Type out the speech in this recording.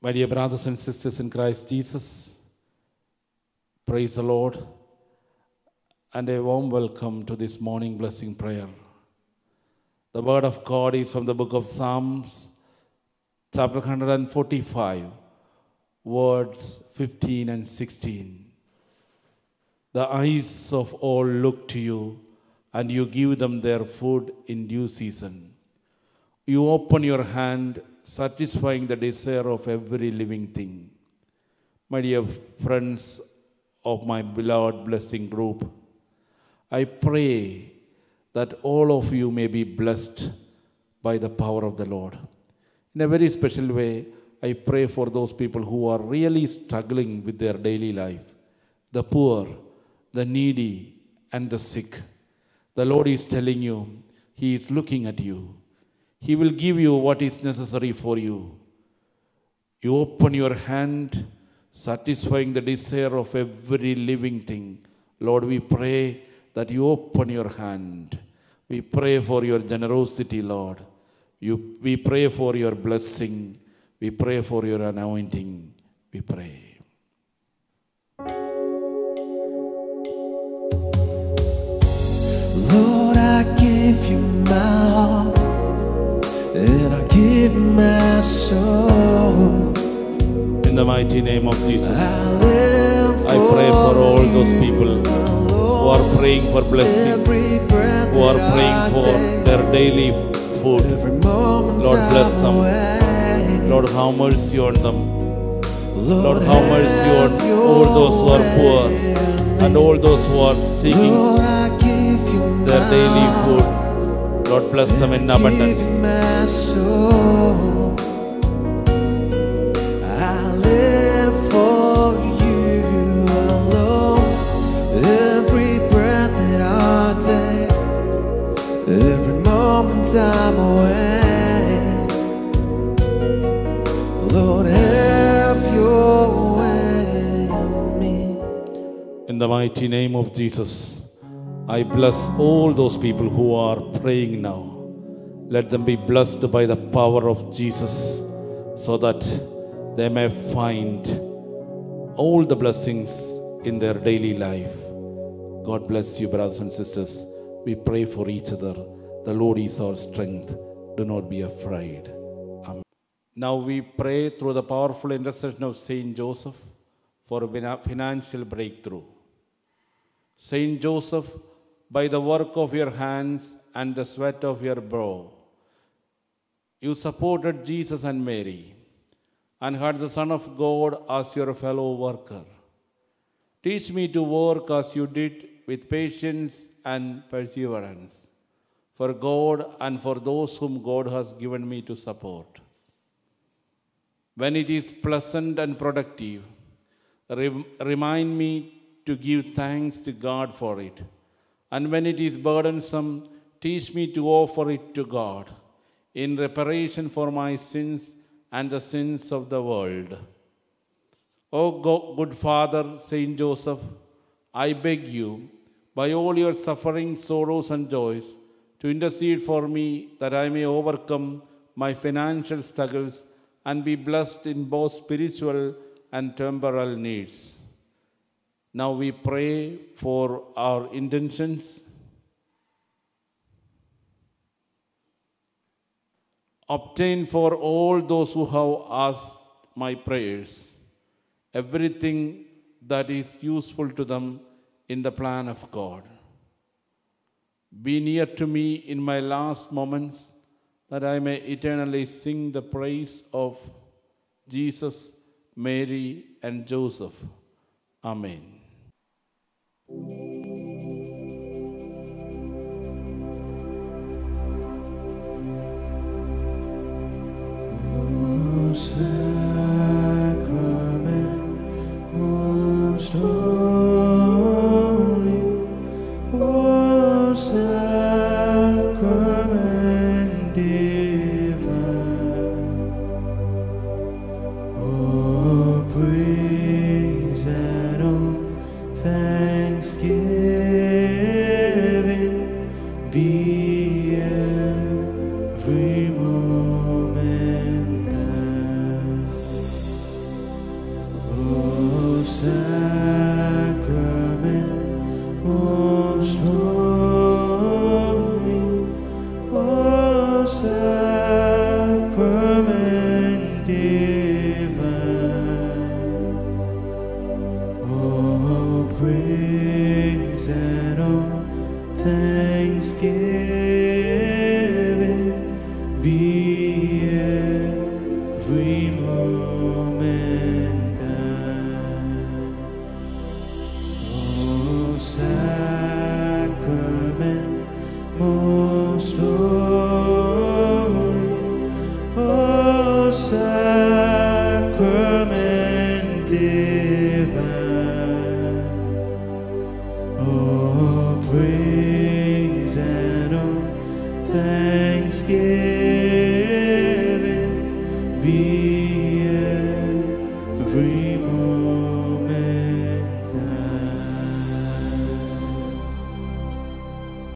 My dear brothers and sisters in Christ Jesus, praise the Lord and a warm welcome to this morning blessing prayer. The word of God is from the book of Psalms, chapter 145, words 15 and 16. The eyes of all look to you, and you give them their food in due season. You open your hand, satisfying the desire of every living thing. My dear friends of my beloved blessing group, I pray that all of you may be blessed by the power of the Lord. In a very special way, I pray for those people who are really struggling with their daily life the poor, the needy, and the sick. The Lord is telling you, He is looking at you. He will give you what is necessary for you. You open your hand, satisfying the desire of every living thing. Lord, we pray that you open your hand. We pray for your generosity, Lord. You, we pray for your blessing. We pray for your anointing. We pray. Lord, I give you my and I give my soul. In the mighty name of Jesus, I I pray for all those people who are praying for blessing, who are praying for their daily food. Lord, bless them. Lord, have mercy on them. Lord, have mercy on all those who are poor and all those who are seeking Lord, I give you their daily food. Lord, bless them in abundance. my soul. I live for you alone. Every breath that I take, every moment I'm away. Lord, have your way in me. In the mighty name of Jesus, I bless all those people who are praying now. Let them be blessed by the power of Jesus so that they may find all the blessings in their daily life. God bless you, brothers and sisters. We pray for each other. The Lord is our strength. Do not be afraid. Amen. Now we pray through the powerful intercession of Saint Joseph for fina- financial breakthrough. Saint Joseph, by the work of your hands and the sweat of your brow, you supported Jesus and Mary and had the Son of God as your fellow worker. Teach me to work as you did with patience and perseverance for God and for those whom God has given me to support. When it is pleasant and productive, rem- remind me to give thanks to God for it. And when it is burdensome, teach me to offer it to God in reparation for my sins and the sins of the world. O go- good Father, Saint Joseph, I beg you, by all your sufferings, sorrows, and joys, to intercede for me that I may overcome my financial struggles and be blessed in both spiritual and temporal needs. Now we pray for our intentions. Obtain for all those who have asked my prayers everything that is useful to them in the plan of God. Be near to me in my last moments that I may eternally sing the praise of Jesus, Mary, and Joseph. Amen. Sacrament, thanksgiving be every moment. Oh, sacrament most holy, oh, sacrament divine. Oh, praise.